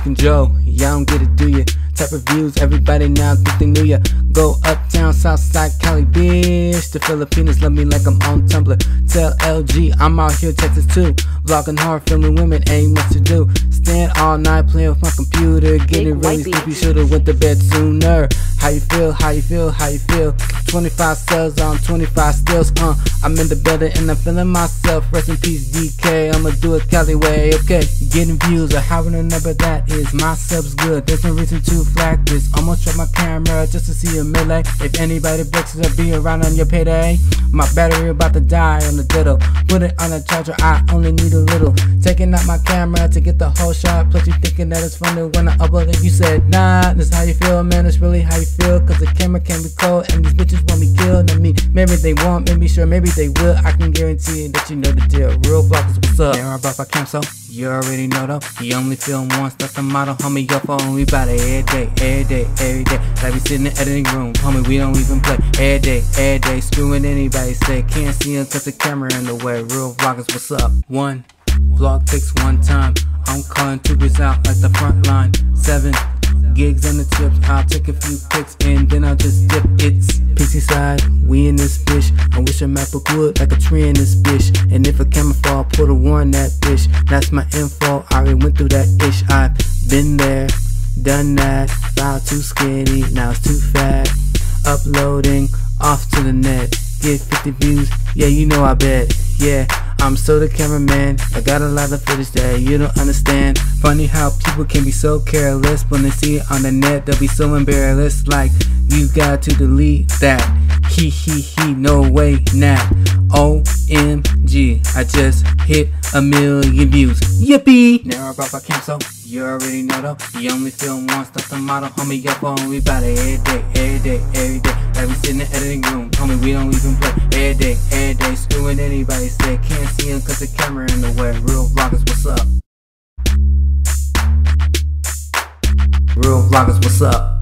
American Joe. Y'all don't get it, do ya? Type of views, everybody now think they knew ya. Go uptown, Southside, Cali, bitch. The Filipinos love me like I'm on Tumblr. Tell LG I'm out here, Texas too. Vlogging hard, filming women, ain't much to do. Stand all night playing with my computer, getting really sleepy. Should've went to bed sooner. How you feel? How you feel? How you feel? 25 cells on 25 stills. Uh, I'm in the building and I'm feeling myself. Rest in peace, DK. I'ma do it Cali way. Okay, getting views or having a number that is my subs good. There's no reason to flag this. Almost drop my camera just to see a melee. If anybody breaks it, I'll be around on your payday. My battery about to die on the diddle. Put it on a charger, I only need a little. Taking out my camera to get the whole shot. Plus, you thinking that it's funny when I upload it. You said, nah, this how you feel, man. It's really how you feel. Cause the camera can be cold and these bitches want me killed. I mean, maybe they won't, maybe sure, maybe they will. I can guarantee that you know the deal. Real vloggers, what's up? Never about my cam, so you already know though. You only film once, that's the motto. Homie, your phone, we bout it every day, every day, every day. Like we sit in the editing room, homie, we don't even play. Every day, every day, screwing anybody say. Can't see him cause the camera in the way. Real vloggers, what's up? One, vlog takes one time. I'm calling tubers out like the front line. Seven, gigs and the tips. I'll take a few pics and then I'll just dip. It's pixie side, we in this bitch. I wish a MacBook would like a tree in this bitch. And if a camera fall, put a one that bitch. That's my info. I already went through that ish. I've been there, done that. File too skinny, now it's too fat. Uploading off to the net. Get 50 views, yeah, you know I bet. Yeah, I'm so the cameraman. I got a lot of footage that you don't understand. Funny how people can be so careless when they see it on the net. They'll be so embarrassed, like you got to delete that. He he he, no way, not. OMG, I just hit a million views. Yippee! Now I brought my so you already know though. You only film once, that's the model, homie. Your phone, we bout it every day, every day, every day. Like we sit in the editing room, homie, we don't even play every day, every day. Screwing anybody say can't see him cause the camera in the way. Real vloggers, what's up? Real vloggers, what's up?